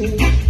you.